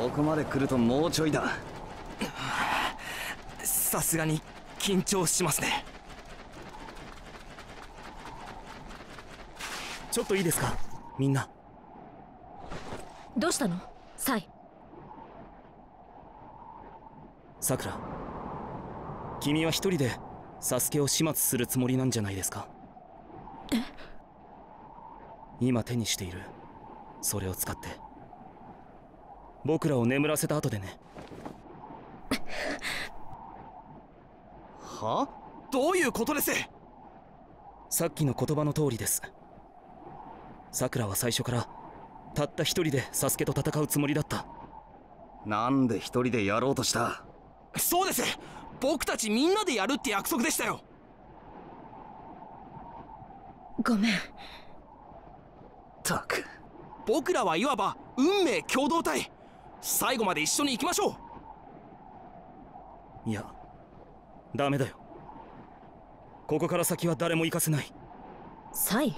ここまで来るともうちょいだ。さすがに緊張しますね。ちょっといいですか？みんな。どうしたの？サイ。さくら。君は一人でサスケを始末するつもりなんじゃないですか？今手にしている。それを使って僕らを眠らせた後でね。は？どういうことです？さっきの言葉の通りです。さくらは最初からたった一人でサスケと戦うつもりだった。なんで一人でやろうとした？そうです。僕たちみんなでやるって約束でしたよ。ごめん。たく。僕らはいわば運命共同体最後まで一緒に行きましょう。いやダメだよ。ここから先は誰も行かせない。サイ？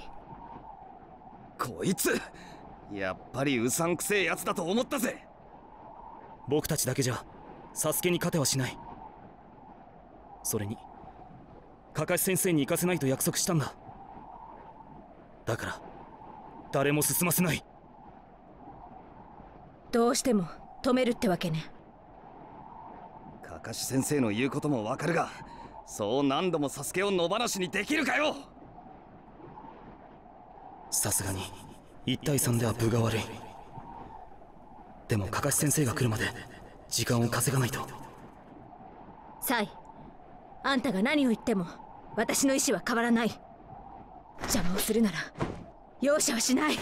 こいつやっぱりうさんくせえやつだと思ったぜ。僕たちだけじゃサスケに勝てはしない。それにカカシ先生に行かせないと約束したんだ。だから誰も進ませないどうしても止めるってわけね。かかし先生の言うこともわかるがそう何度もサスケを野放しにできるかよ！さすがに1対3では分が悪い。でもかかし先生が来るまで時間を稼がないと。サイあんたが何を言っても私の意志は変わらない。邪魔をするなら容赦はしない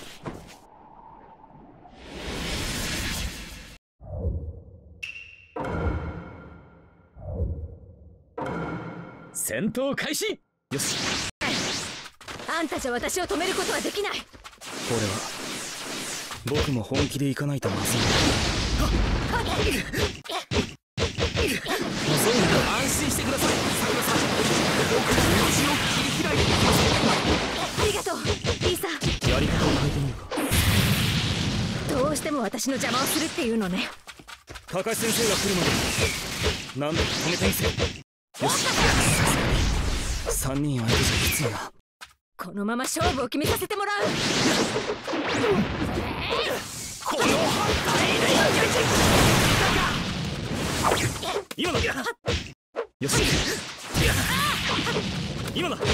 戦闘開始。よし。あんたじゃ私を止めることはできない。これは僕も本気で行かないとまずい。安心してください。桜さん僕の道を切り開いていきますありがとうリーサやり方を変えてみるか。どうしても私の邪魔をするっていうのね。カカシ先生が来るまで何度か止めてみせよし3人相手じゃきついなこのまま勝負を決めさせてもらう。この今だよし今だ勝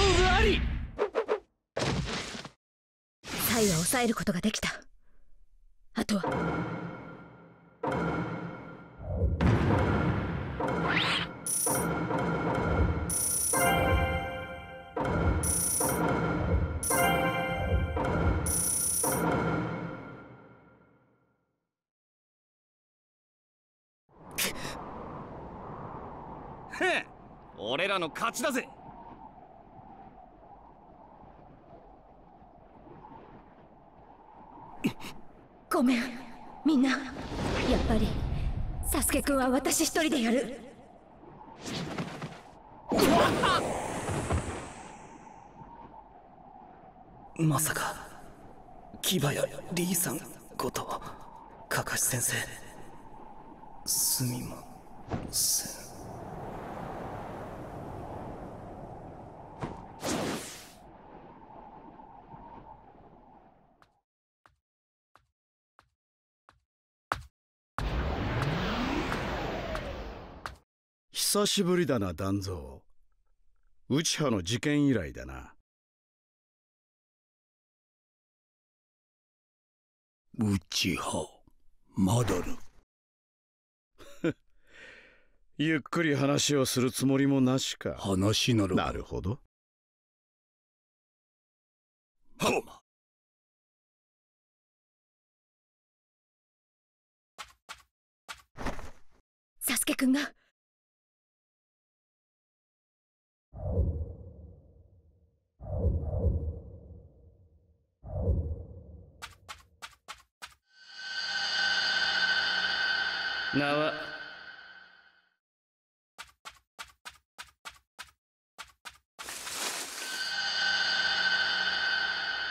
負あり。サイは抑えることができた。あとはらの勝ちだぜ。ごめん。みんなやっぱりサスケくんは私一人でやる。まさか牙やリーさんことカカシ先生。すみません久しぶりだな団蔵。内派の事件以来だな。内派マダルゆっくり話をするつもりもなしか。話ならなるほど。はっサスケくんが名は。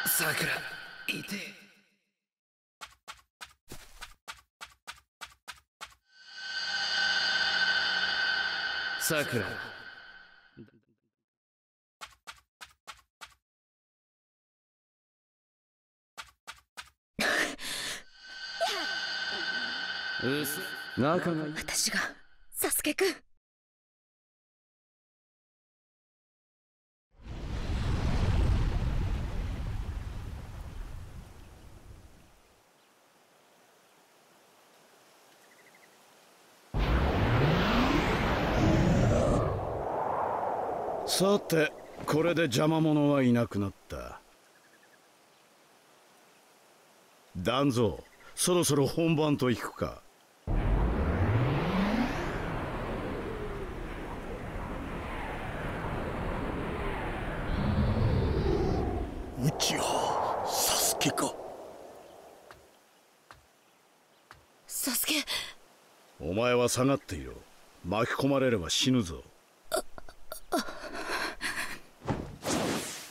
さくらいて。さくら仲がいい私がサスケくん。さてこれで邪魔者はいなくなった。団蔵そろそろ本番と行くか内葉サスケかサスケお前は下がっていろ巻き込まれれば死ぬぞ。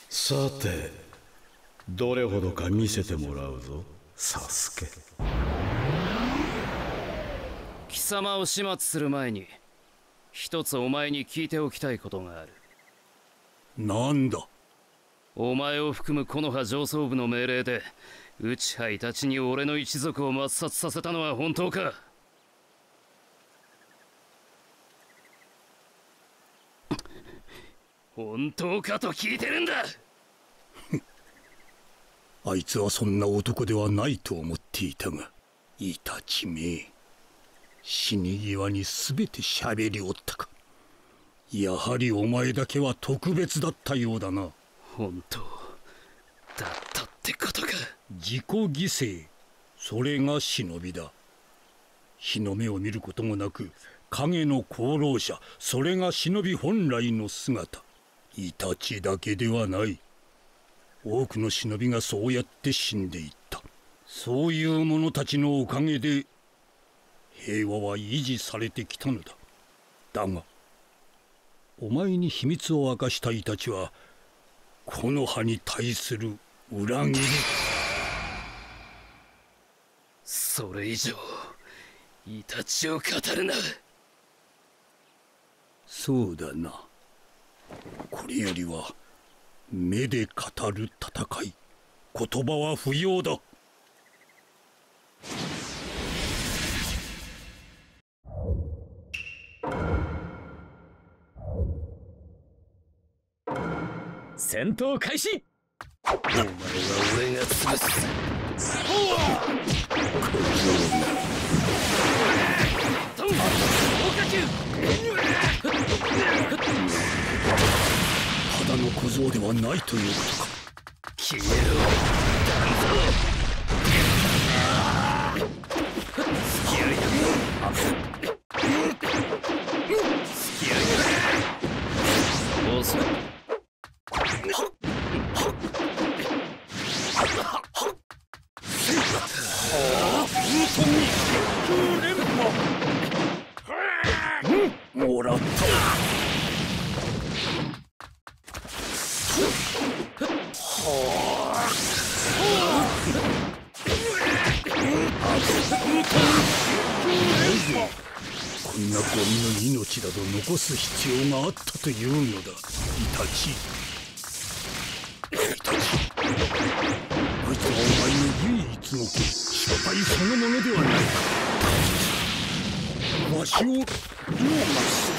さてどれほどか見せてもらうぞ。サスケ。貴様を始末する前に一つお前に聞いておきたいことがある。なんだ？お前を含む木の葉上層部の命令で内杯たちに俺の一族を抹殺させたのは本当か？本当かと聞いてるんだ。あいつはそんな男ではないと思っていたがいたちめ死に際に全て喋りおったか。やはりお前だけは特別だったようだな。本当だったってことか。自己犠牲。それが忍びだ。日の目を見ることもなく影の功労者。それが忍び本来の姿イタチだけではない。多くの忍びがそうやって死んでいった。そういう者たちのおかげで平和は維持されてきたのだ。だがお前に秘密を明かしたイタチはこの葉に対する裏切り。それ以上イタチを語るな。そうだなこれよりは目で語る戦い。言葉は不要だ。戦闘開始。お前は俺が潰すただの小僧ではないということか消えろ付き合いだ付き合いだ遅いもらったこんなゴミの命など残す必要があったというのだ。イタチ。イタチ。こいつはお前の唯一の失敗そのものではない。かわしを。どうかす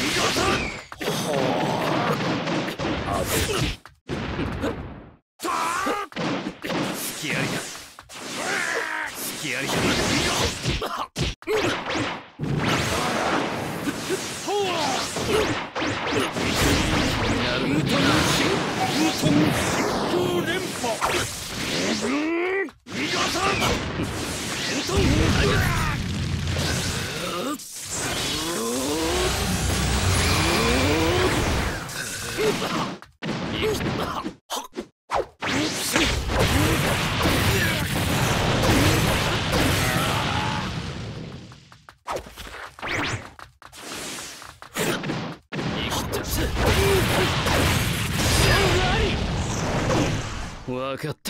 るか付き合いだ付き合いだなるんだわか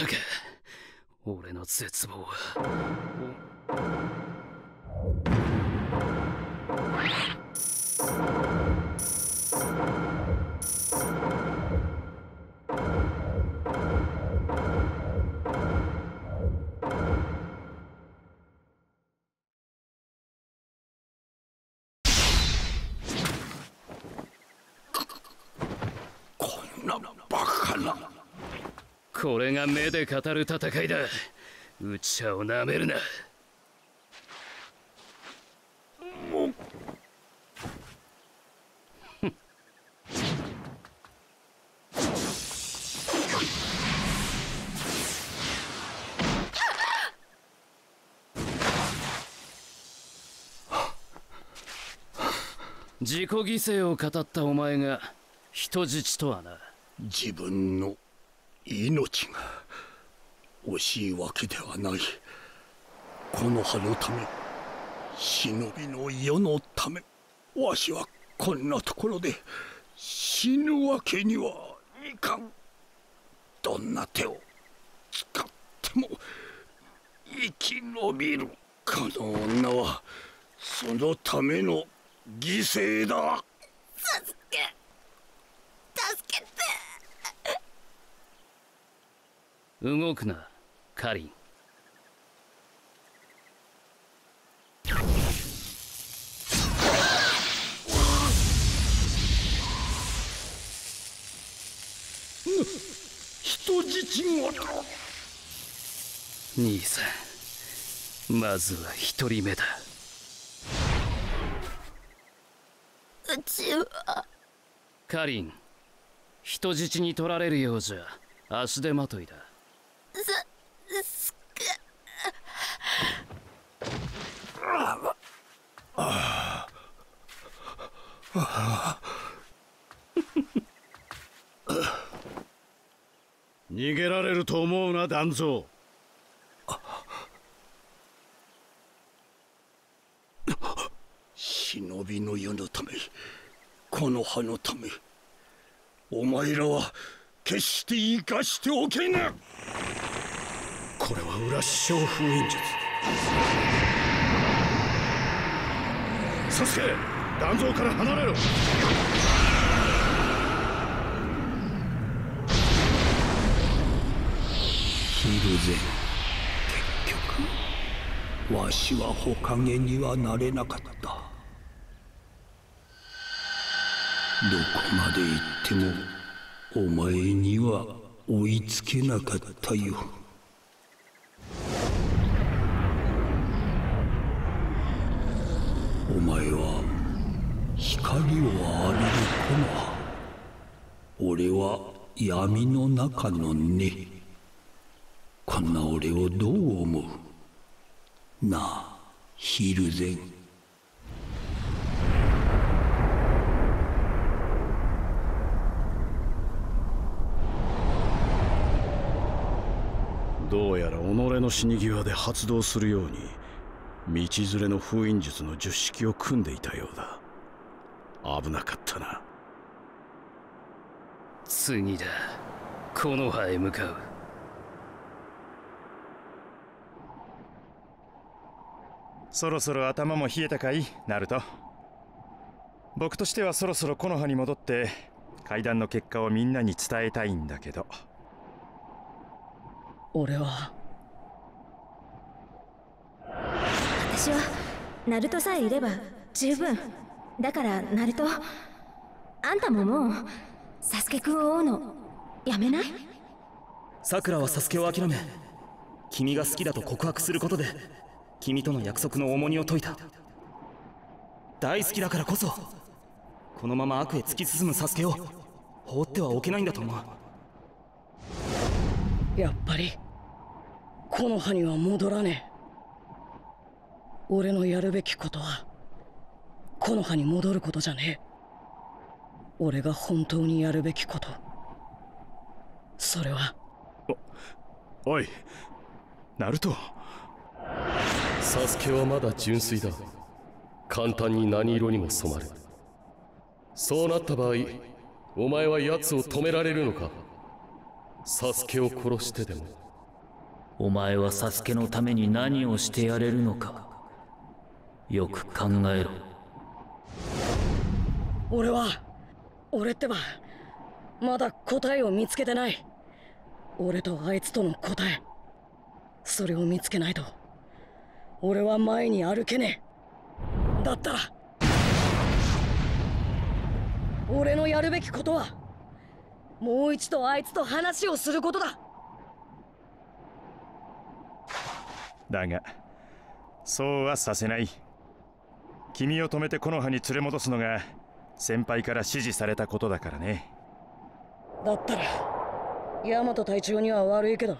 ったか俺の絶望は。これが目で語る戦いだ。うちゃをなめるな。自己犠牲を語ったお前が人質とはな。自分の命が惜しいわけではない。この葉のため忍びの世のためわしはこんなところで死ぬわけにはいかん。どんな手を？使っても生き延びるこの女はそのための犠牲だ助け助けて動くなカリン。人質ごと兄さんまずは一人目だ。うちは。カリン人質に取られるようじゃ足手まといださすけ逃げられると思うな団蔵忍びの世のためこの葉のためお前らは決して生かしておけぬこれは裏師匠封印術サスケ団蔵から離れろヒルゼン結局わしは火影にはなれなかった。どこまで行ってもお前には追いつけなかったよ。お前は光を浴びる木の葉俺は闇の中の根。こんな俺をどう思う？なあヒルゼン。どうやら己の死に際で発動するように道連れの封印術の十式を組んでいたようだ。危なかったな。次だ。木の葉へ向かうそろそろ頭も冷えたかい？ナルト。僕としてはそろそろ木の葉に戻って会談の結果をみんなに伝えたいんだけど。俺は。私はナルトさえいれば十分。だからナルトあんたももうサスケくんを追うのやめない？さくらはサスケを諦め君が好きだと告白することで君との約束の重荷を解いた。大好きだからこそこのまま悪へ突き進むサスケを放ってはおけないんだと思う。やっぱり木の葉には戻らねえ。俺のやるべきことは木の葉に戻ることじゃねえ。俺が本当にやるべきこと。それは。おいナルトサスケはまだ純粋だ。簡単に何色にも染まる。そうなった場合お前は奴を止められるのか？サスケを殺してでも。お前はサスケのために何をしてやれるのか？よく考えろ。俺は俺ってばまだ答えを見つけてない。俺とあいつとの答え。それを見つけないと俺は前に歩けねえ。だったら俺のやるべきことはもう一度あいつと話をすることだ。だがそうはさせない。君を止めて木の葉に連れ戻すのが先輩から指示されたことだからね。だったらヤマト隊長には悪いけど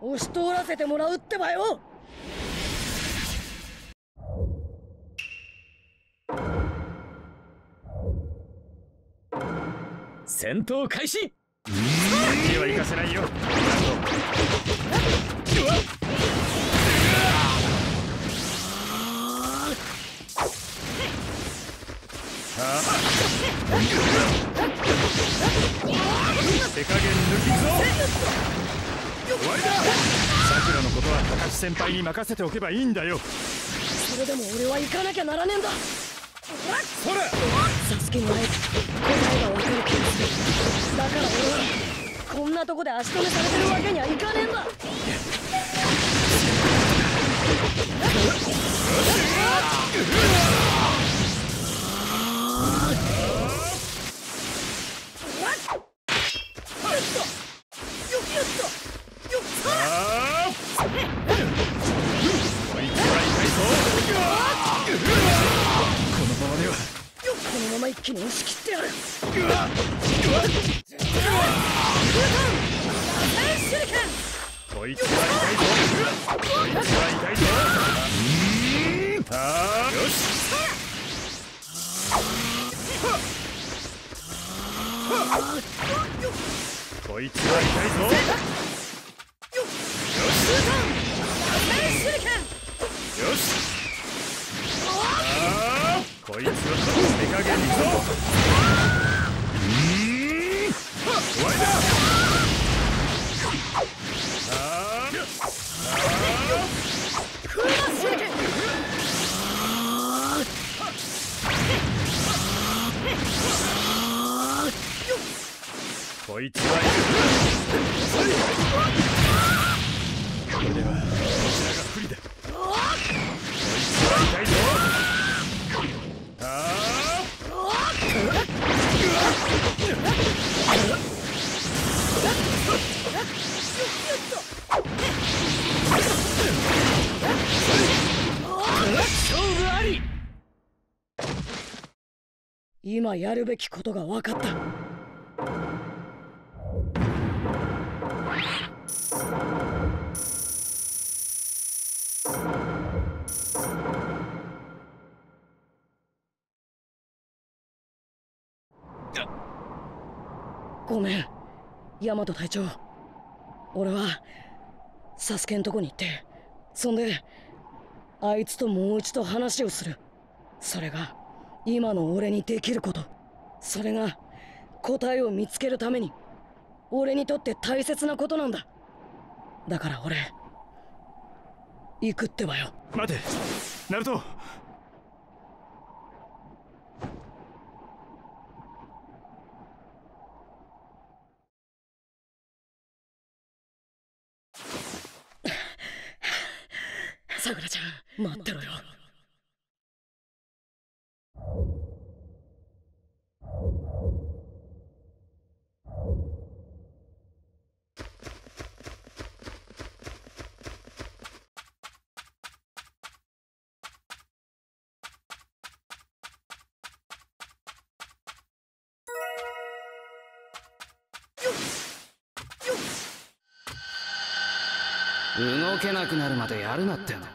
押し通らせてもらうってばよ戦闘開始。には行かせないよ。手加減抜きぞ。終わりだ。さくらのことは高橋先輩に任せておけばいいんだ。よそれでも俺は行かなきゃならねえんだ。それサスケに会え答えがわかる気がするだから俺はこんなとこで足止めされてるわけにはいかねえんだ。やるべきことが分かった。ごめん。ヤマト隊長。俺はサスケんとこに行ってそんであいつともう一度話をする。それが今の俺にできること。それが答えを見つけるために。俺にとって大切なことなんだ。だから俺行くってばよ。待て。ナルト。さくらちゃん待っけなくなるまでやるなっての。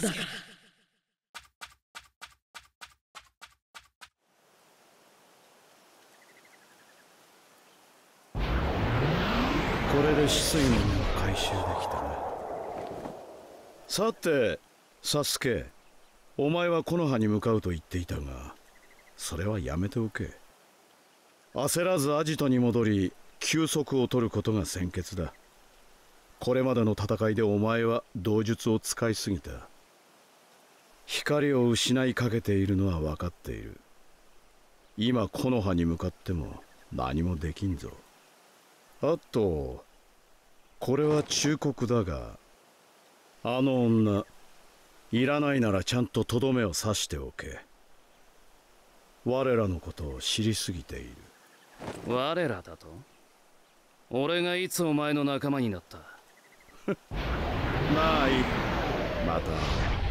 だから。これで止水門が回収できたな。さてサスケお前は木の葉に向かうと言っていたがそれはやめておけ。焦らずアジトに戻り休息を取ることが先決だ。これまでの戦いでお前は道術を使いすぎた。光を失いかけているのは分かっている。今木の葉に向かっても何もできんぞ。あとこれは忠告だがあの女いらないならちゃんととどめを刺しておけ。我らのことを知りすぎている。我らだと？俺がいつお前の仲間になった？まあいい。また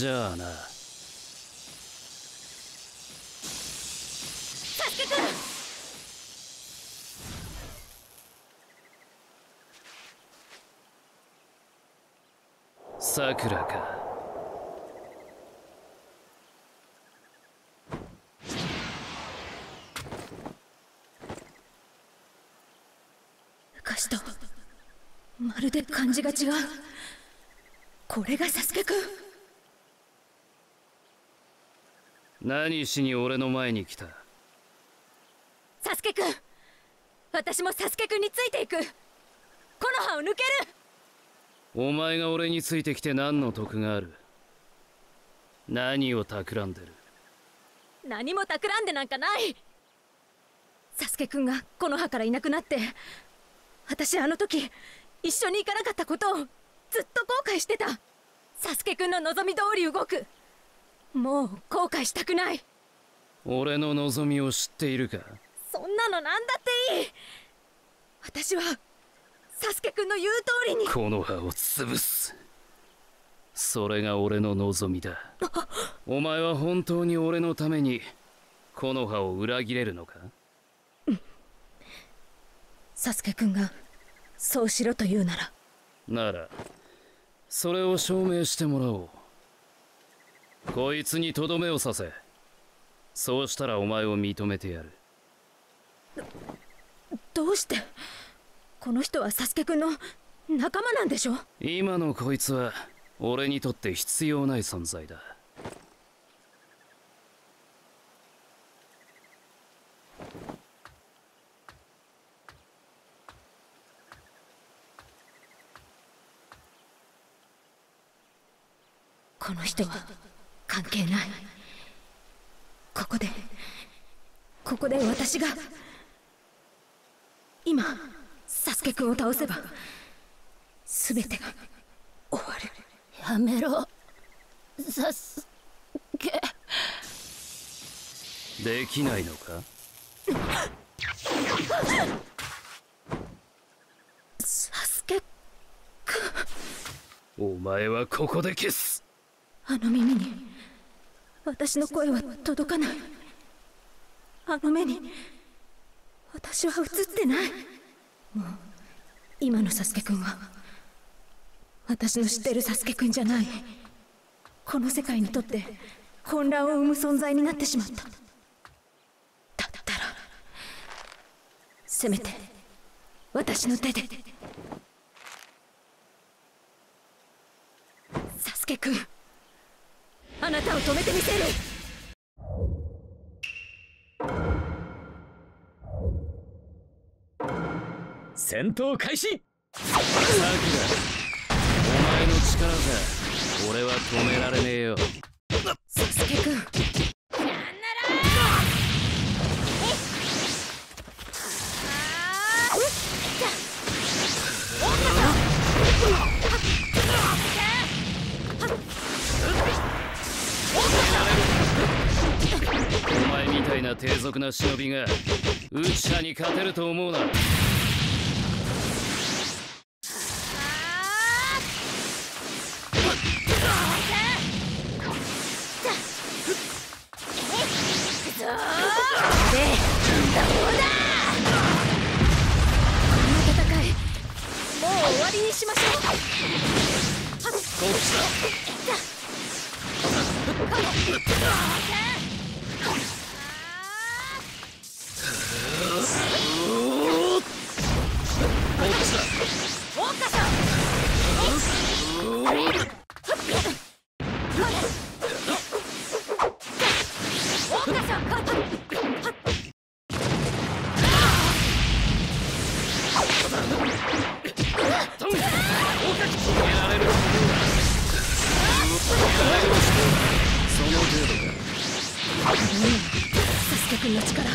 じゃあな。サスケくんさくらか昔と。まるで感じが違う。これがサスケくん。何しに俺の前に来た？サスケくん私もサスケくんについていく。この葉を抜ける。お前が俺についてきて何の得がある？何を企んでる？何も企んでなんかない。サスケくんがこの葉からいなくなって私あの時一緒に行かなかったことをずっと後悔してた。サスケくんの望み通り動くもう後悔したくない。俺の望みを知っているか？そんなのなんだっていい。私はサスケくんの言う通りに。この葉を潰す。それが俺の望みだ。お前は本当に俺のためにこの葉を裏切れるのか？サスケくんがそうしろと言うなら。ならそれを証明してもらおうこいつにとどめを刺せそうしたらお前を認めてやる。どうしてこの人はサスケくんの仲間なんでしょ今のこいつは俺にとって必要ない存在だ。この人は関係ない。ここでここで私が今サスケくんを倒せば全てが終わる。やめろ。サスケ。できないのか？サスケお前はここで消すあの耳に私の声は届かない。あの目に私は映ってない。もう今のサスケくんは私の知ってるサスケくんじゃない。この世界にとって混乱を生む存在になってしまった。だったらせめて私の手で。サスケくんあなたを止めてみせる。戦闘開始。サキラお前の力じゃ俺は止められねえよみたいな低俗な忍びがウチャに勝てると思うな。の力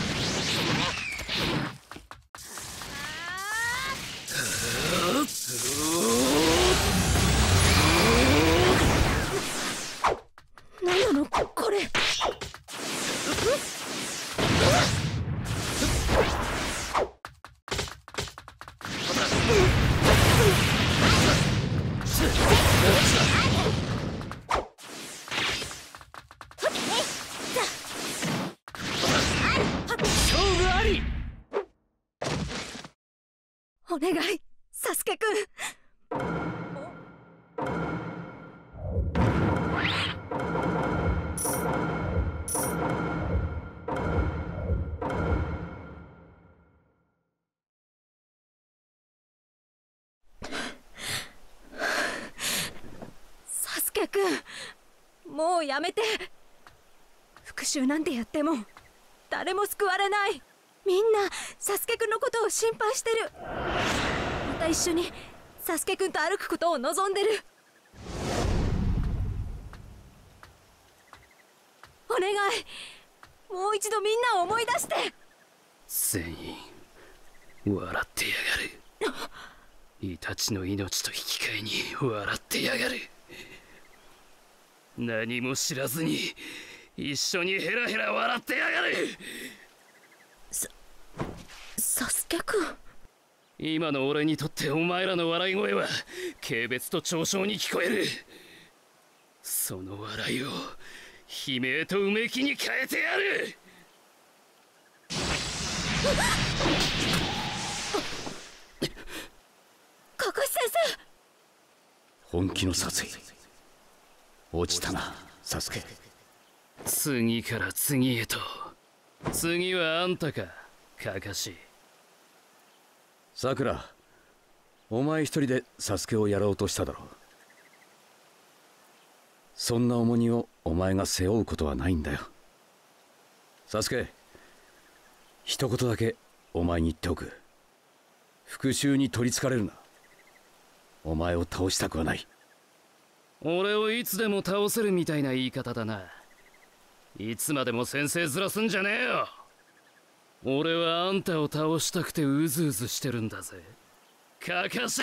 復讐なんてやっても誰も救われない。みんなサスケくんのことを心配してる。また一緒にサスケくんと歩くことを望んでる。お願い。もう一度みんなを思い出して。全員笑ってやがる。イタチの命と引き換えに笑ってやがる。何も知らずに一緒にヘラヘラ笑ってやがる。サスケくん今の俺にとってお前らの笑い声は軽蔑と嘲笑に聞こえる。その笑いを悲鳴とうめきに変えてやる。カカシ先生。本気の殺意。落ちたなサスケ次から次へと。次はあんたかカカシ。さくらお前一人でサスケをやろうとしただろう。そんな重荷をお前が背負うことはないんだよ。サスケ一言だけお前に言っておく。復讐に取りつかれるな。お前を倒したくはない。俺をいつでも倒せるみたいな言い方だないつまでも先生ずらすんじゃねえよ。俺はあんたを倒したくてうずうずしてるんだぜ。カカシ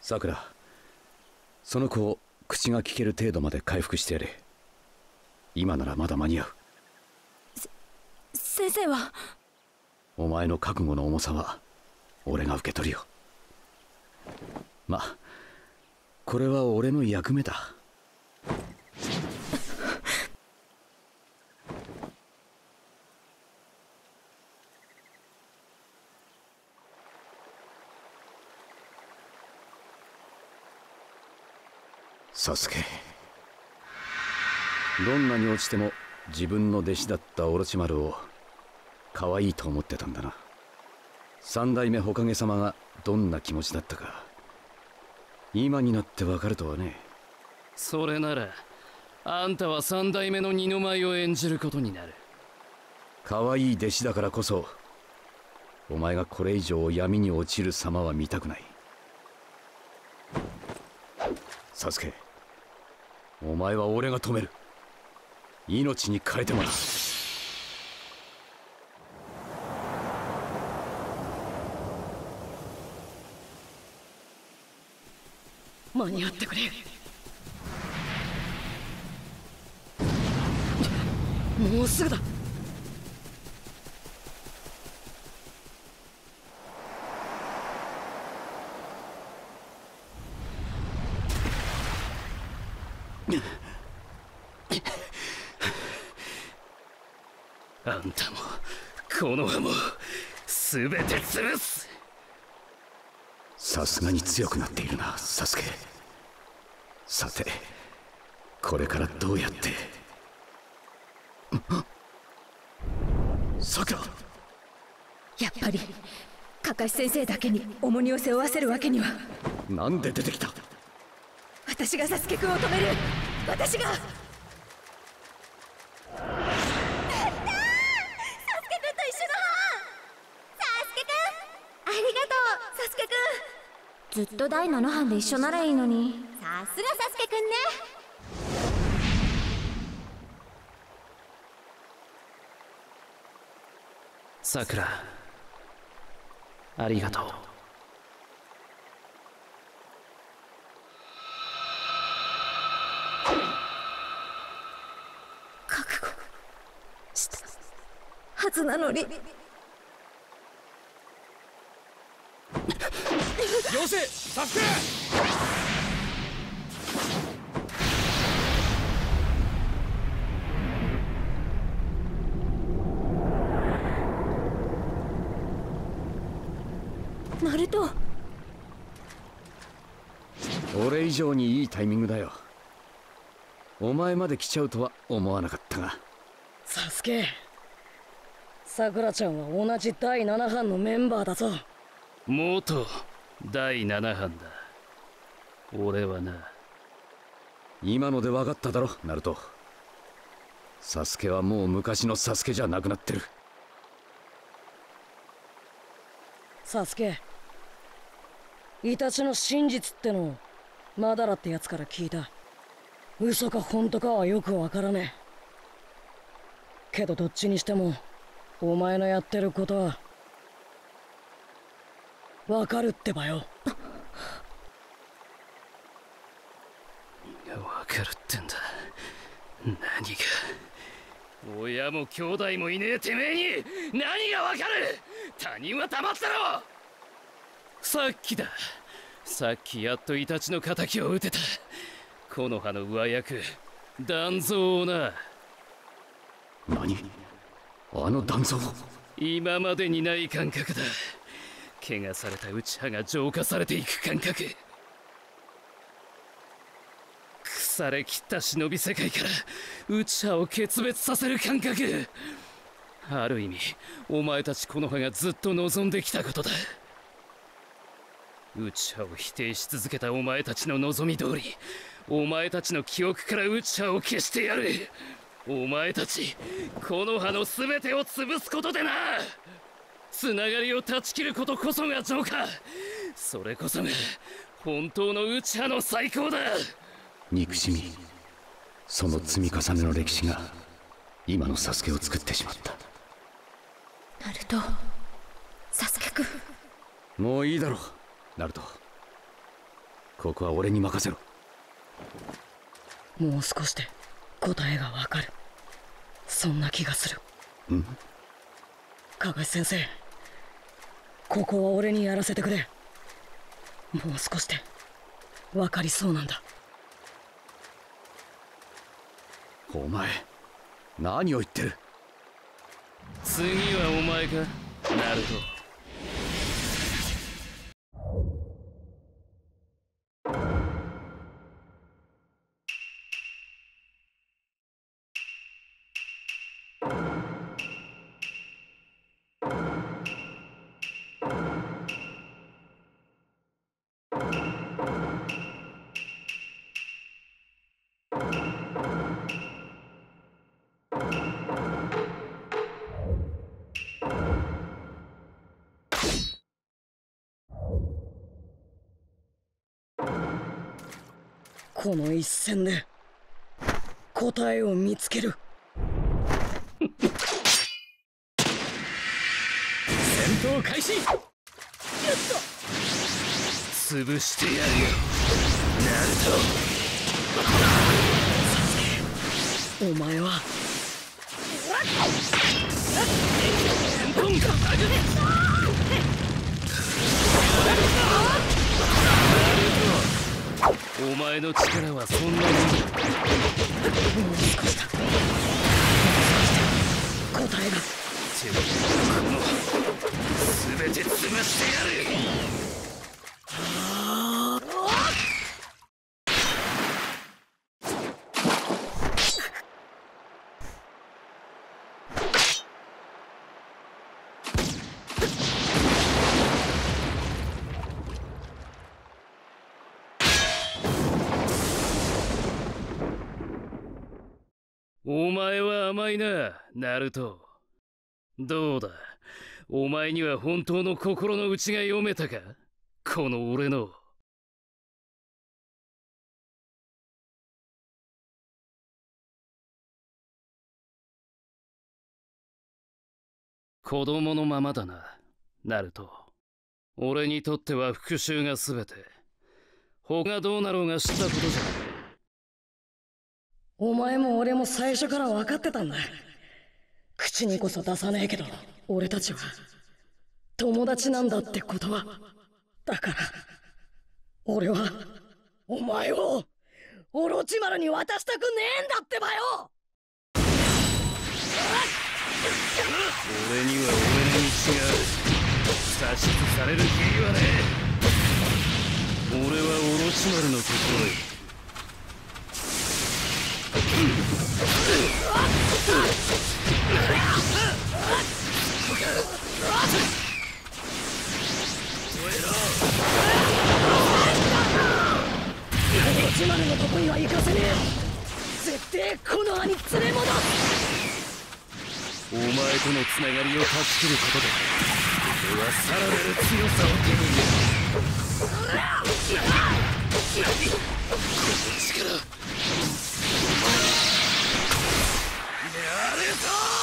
さくらその子を口が聞ける程度まで回復してやれ。今ならまだ間に合う。先生は？お前の覚悟の重さは俺が受け取るよ。まあこれは俺の役目だ。サスケ。どんなに落ちても自分の弟子だったオロチマルを可愛いと思ってたんだな三代目火影様がどんな気持ちだったか。今になってわかるとはね。それならあんたは三代目の二の舞を演じることになる。可愛い弟子だからこそお前がこれ以上闇に落ちる様は見たくない。サスケお前は俺が止める。命に変えてもらう間に合ってくれ。もうすぐだ。あんたもこの葉も全て潰す。さすがに強くなっているなサスケさてこれからどうやって？さくら。やっぱりカカシ先生だけに重荷を背負わせるわけには。なんで出てきた？私がサスケくんを止める。私が。サスケくんと一緒のサスケくんありがとうサスケくんずっと第7班で一緒ならいいのにさすがサスケくんねさくらありがとう覚悟したはずなのによせサスケナルト俺以上にいいタイミングだよ。お前まで来ちゃうとは思わなかったが。サスケ。さくらちゃんは同じ第7班のメンバーだぞ。元第7班だ。俺はな。今ので分かっただろナルト。サスケはもう昔のサスケじゃなくなってる。サスケイタチの真実ってのをマダラってやつから聞いた。嘘か本当かはよくわからねえ。けどどっちにしてもお前のやってることはわかるってばよ。わかるってんだ。何が。親も兄弟もいねえてめえに何がわかる。他人は黙ってろ。さっきだ。さっきやっとイタチの敵を撃てた。木の葉の上役。断蔵をな。何？あの断層今までにない感覚だ。怪我された内葉が浄化されていく感覚。腐れ切った忍び世界から内葉を決別させる感覚。ある意味お前たちこの葉がずっと望んできたことだ内葉を否定し続けたお前たちの望み通りお前たちの記憶から内葉を消してやる。お前たちこの葉の全てを潰すことでな。つながりを断ち切ることこそが浄化。それこそが本当の内葉の最高だ。憎しみその積み重ねの歴史が今のサスケを作ってしまった。ナルトサスケくんもういいだろうナルトここは俺に任せろ。もう少しで答えがわかる。そんな気がする。うん？加賀先生ここは俺にやらせてくれ。もう少しで分かりそうなんだ。お前何を言ってる？次はお前か？ナルトこの一戦で答えを見つける。戦闘開始。潰してやるよ。ナルお前はお前の力はそんなに。答えがてめえこの全て潰してやるお前は甘いな、ナルト。どうだ？お前には本当の心の内が読めたか？この俺の。子供のままだな、ナルト。俺にとっては復讐が全て。他がどうなろうが知ったことじゃない。お前も俺も最初から分かってたんだ。口にこそ出さねえけど俺たちは友達なんだってことはだから俺はお前をオロチマルに渡したくねえんだってばよ！俺には俺の道がある。指図される義理はねえ。俺はオロチマルのところへ。オロチマルのとこには行かせねえ。絶対この葉に連れ戻す。お前とのつながりを断ち切ることで俺はさらなる強さを手に入れる。この力やるぞ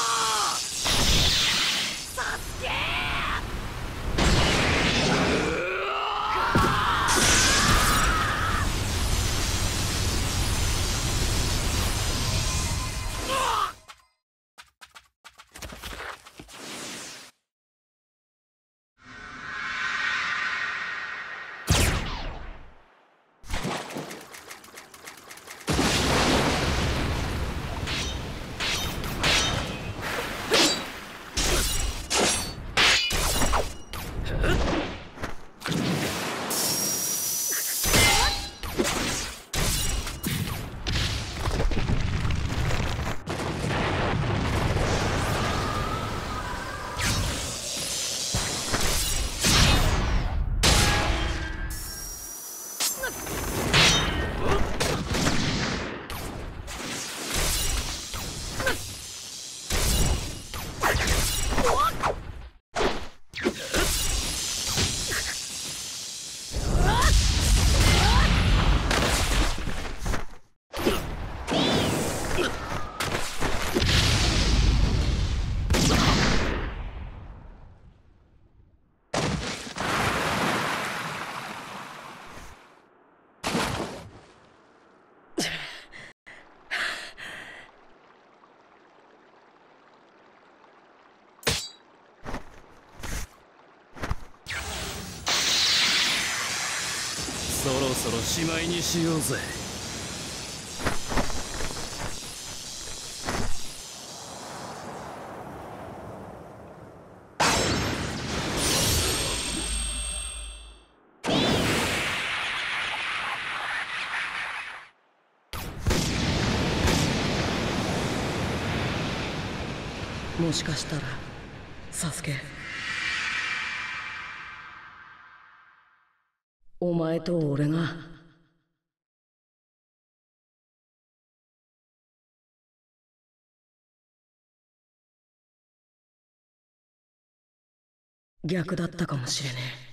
そろそろしまいにしようぜ。もしかしたらサスケ。と俺が。逆だったかもしれねえ。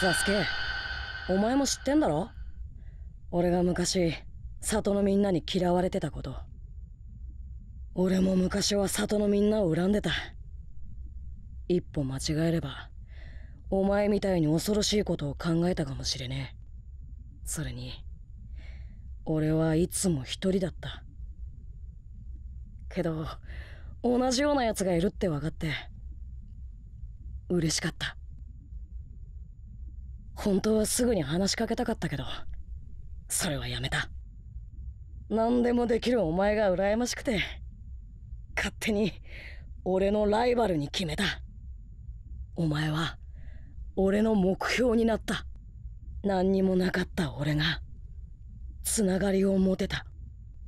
サスケお前も知ってんだろ？俺が昔里のみんなに嫌われてたこと。俺も昔は里のみんなを恨んでた。一歩間違えればお前みたいに恐ろしいことを考えたかもしれねえ。それに俺はいつも一人だった。けど同じような奴がいるって分かって嬉しかった。本当はすぐに話しかけたかったけどそれはやめた。何でもできるお前が羨ましくて勝手に俺のライバルに決めた。お前は俺の目標になった。何にもなかった俺がつながりを持てた。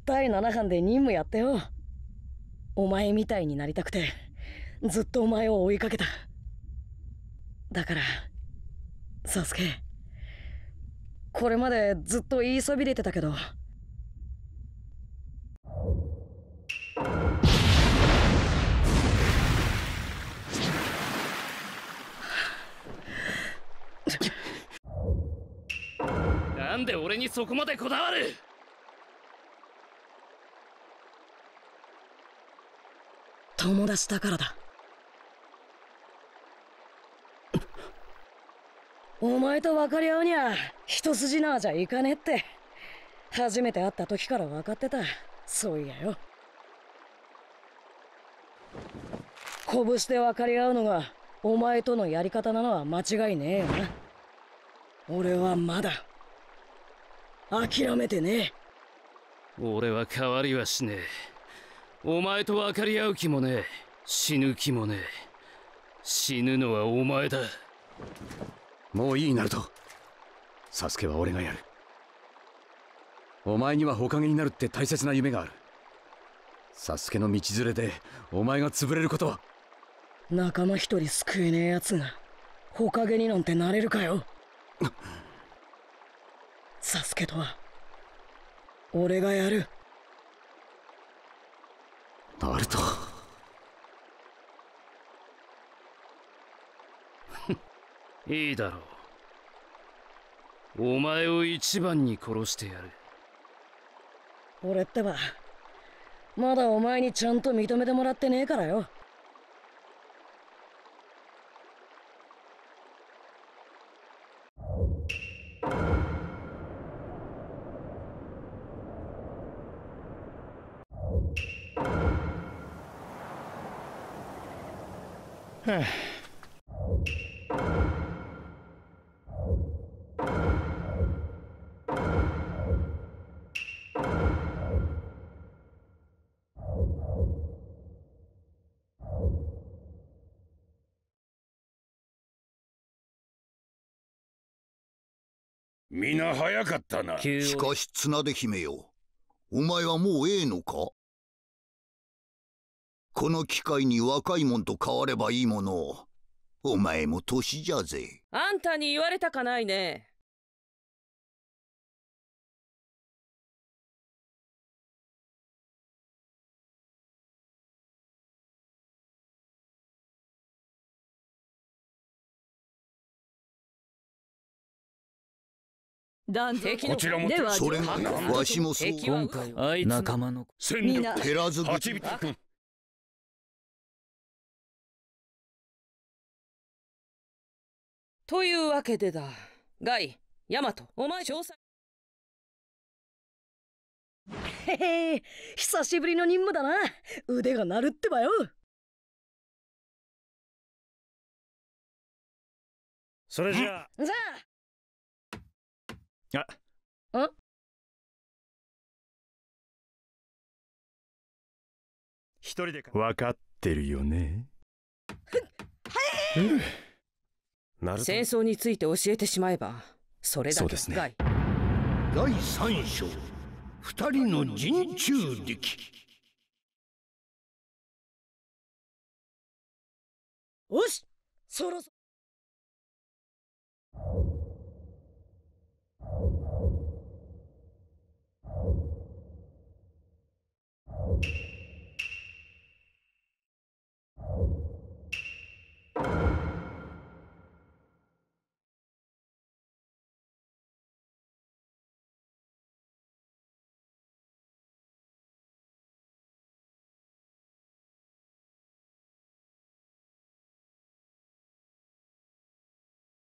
第7班で任務やってよ。お前みたいになりたくてずっとお前を追いかけた。だからサスケ。これまでずっと言いそびれてたけど。なんで俺にそこまでこだわる？友達だからだお前と分かり合うには一筋縄じゃいかねえって。初めて会った時から分かってた。そういやよ。拳で分かり合うのがお前とのやり方なのは間違いねえよな。俺はまだ諦めてねえ。俺は変わりはしねえ。お前と分かり合う気もねえ。死ぬ気もねえ。死ぬのはお前だ。もういいナルトサスケは俺がやる。お前にはほかげになるって大切な夢がある。サスケの道連れでお前が潰れることは。仲間一人救えねえ奴がほかげになんてなれるかよ。サスケとは俺がやる。ナルトいいだろう。お前を一番に殺してやる。俺ってばまだお前にちゃんと認めてもらってねえからよ皆早かったな。しかし綱手姫よお前はもうええのか？この機会に若いもんと変わればいいものお前も年じゃぜ。あんたに言われたかないね団敵こちらもではそれがわしもそう。今回は仲間の。戦力減らず8ビというわけでだ。ガイヤマトお前詳細。へへ久しぶりの任務だな。腕が鳴るってばよ。それじゃさああ。ん？一人でか。分かってるよね。ナルト戦争について教えてしまえばそれだけそうですね。第三章。二人の人中力。よしそろそ Thank you.